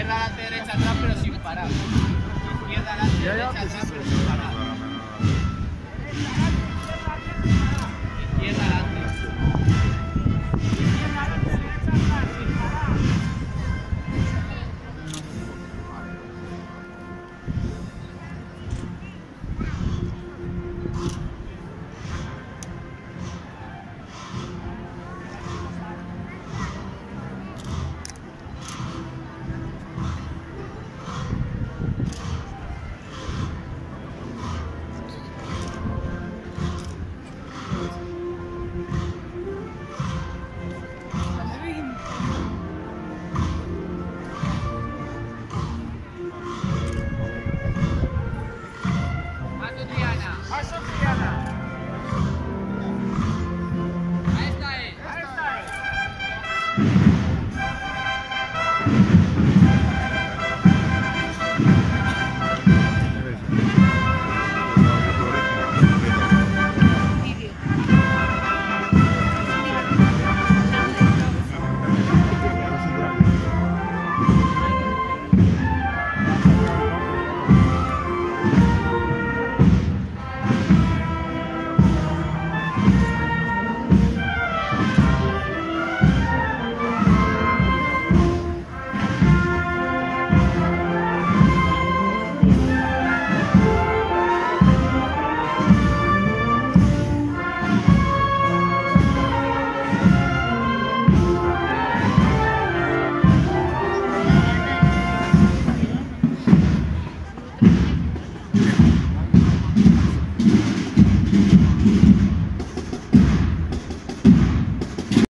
Izquierda, adelante, derecha, atrás, pero sin parar. Izquierda, adelante, derecha, pues atrás, pero sin parar.